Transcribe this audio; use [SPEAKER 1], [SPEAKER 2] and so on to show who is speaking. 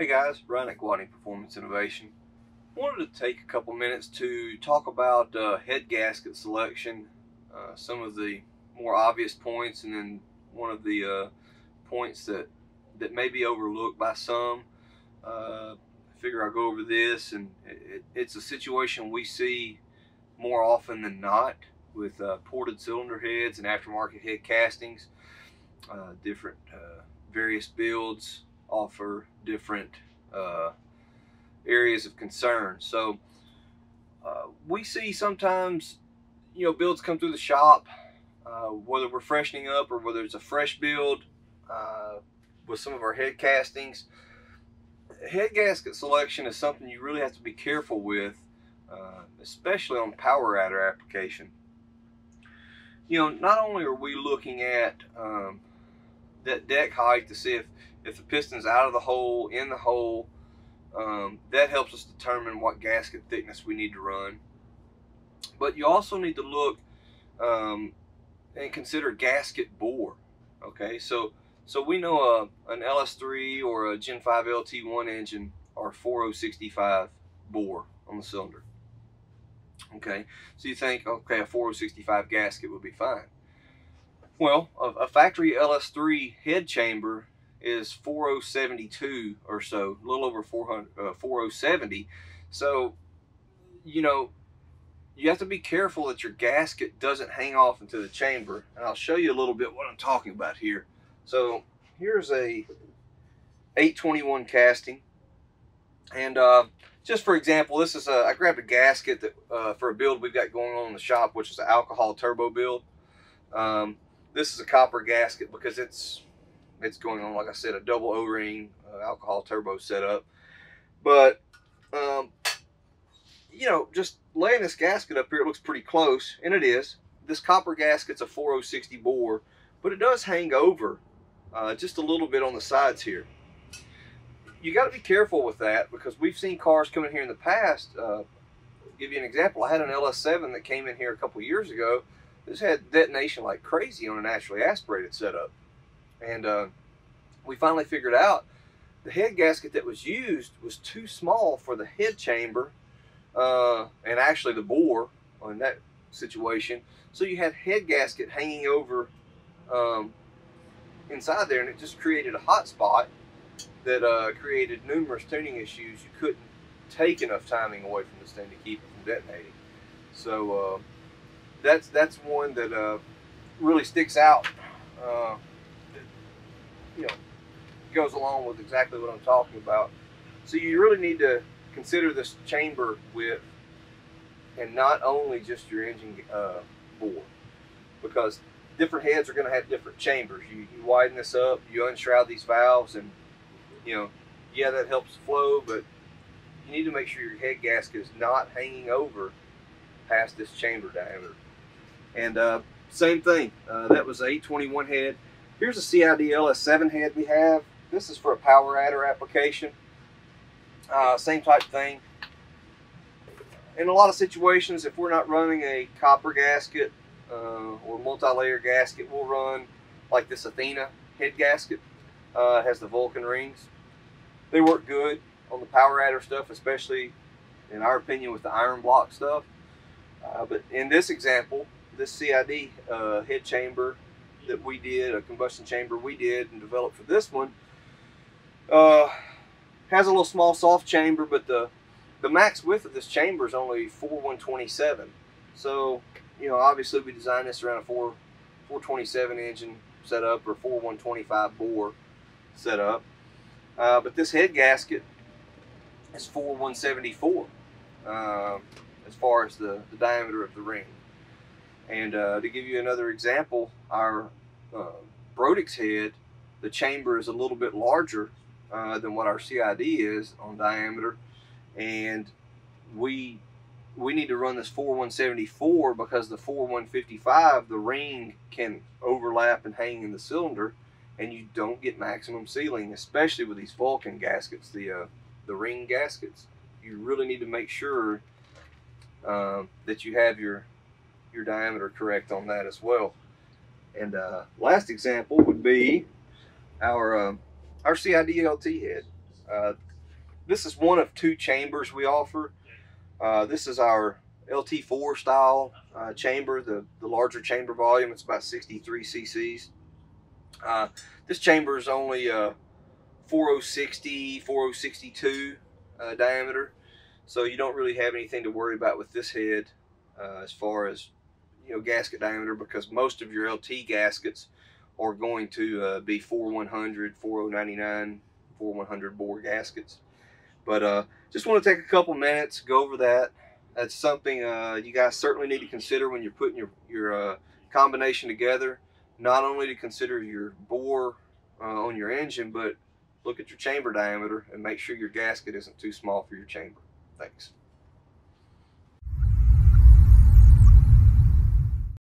[SPEAKER 1] Hey guys, Ryan at Gwatney Performance Innovation. Wanted to take a couple minutes to talk about uh, head gasket selection, uh, some of the more obvious points, and then one of the uh, points that that may be overlooked by some. Uh, I figure I'll go over this, and it, it's a situation we see more often than not with uh, ported cylinder heads and aftermarket head castings, uh, different various builds offer different uh, areas of concern. So uh, we see sometimes, you know, builds come through the shop, uh, whether we're freshening up or whether it's a fresh build uh, with some of our head castings. Head gasket selection is something you really have to be careful with, uh, especially on power adder application. You know, not only are we looking at um, that deck height to see if if the piston's out of the hole, in the hole, um, that helps us determine what gasket thickness we need to run. But you also need to look um, and consider gasket bore. Okay, so so we know a, an LS3 or a Gen 5 LT1 engine are 4065 bore on the cylinder. Okay, so you think, okay, a 4065 gasket would be fine. Well, a, factory LS3 head chamber is 4072 or so, a little over 400, uh, 4070. So, you know, you have to be careful that your gasket doesn't hang off into the chamber. And I'll show you a little bit what I'm talking about here. So here's a 821 casting. And uh, just for example, this is a, I grabbed a gasket that, uh, for a build we've got going on in the shop, which is an alcohol turbo build. Um, this is a copper gasket because it's it's going on, like I said, a double O-ring uh, alcohol turbo setup. But, um, you know, just laying this gasket up here, it looks pretty close, and it is. This copper gasket's a 4060 bore, but it does hang over uh, just a little bit on the sides here. You got to be careful with that because we've seen cars come in here in the past. Uh, give you an example. I had an LS7 that came in here a couple years ago. This had detonation like crazy on a naturally aspirated setup. And uh, we finally figured out the head gasket that was used was too small for the head chamber uh, and actually the bore in that situation. So you had head gasket hanging over um, inside there and it just created a hot spot that uh, created numerous tuning issues. You couldn't take enough timing away from this thing to keep it from detonating. So uh, that's that's one that uh, really sticks out uh, you know, goes along with exactly what I'm talking about. So you really need to consider this chamber width and not only just your engine uh, bore because different heads are going to have different chambers. You, you widen this up, you unshroud these valves and you know, yeah, that helps flow, but you need to make sure your head gasket is not hanging over past this chamber diameter. And uh, same thing, uh, that was a 821 head. Here's a CID LS7 head we have. This is for a power adder application. Uh, same type thing. In a lot of situations, if we're not running a copper gasket uh, or multi-layer gasket, we'll run like this Athena head gasket. Uh, has the Vulcan rings. They work good on the power adder stuff, especially in our opinion with the iron block stuff. Uh, but in this example, this CID uh, head chamber that we did, a combustion chamber we did and developed for this one, uh, has a little small soft chamber, but the the max width of this chamber is only 4127. So, you know, obviously we designed this around a 4 427 engine setup or 4125 bore setup. Uh, but this head gasket is 4174 uh, as far as the, the diameter of the ring. And uh, to give you another example, our uh, Brodix head, the chamber is a little bit larger uh, than what our CID is on diameter, and we we need to run this 4174 because the 4155 the ring can overlap and hang in the cylinder, and you don't get maximum sealing, especially with these Vulcan gaskets, the uh, the ring gaskets. You really need to make sure uh, that you have your your diameter correct on that as well. And uh, last example would be our uh, our CID LT head. Uh, this is one of two chambers we offer. Uh, this is our LT4 style uh, chamber, the, the larger chamber volume. It's about 63 cc's. Uh, this chamber is only uh, 4060, 4062 uh, diameter, so you don't really have anything to worry about with this head uh, as far as you know gasket diameter because most of your LT gaskets are going to uh, be 4100, 4099, 4100 bore gaskets. But uh, just want to take a couple minutes, go over that. That's something uh, you guys certainly need to consider when you're putting your, your uh, combination together. Not only to consider your bore uh, on your engine, but look at your chamber diameter and make sure your gasket isn't too small for your chamber. Thanks.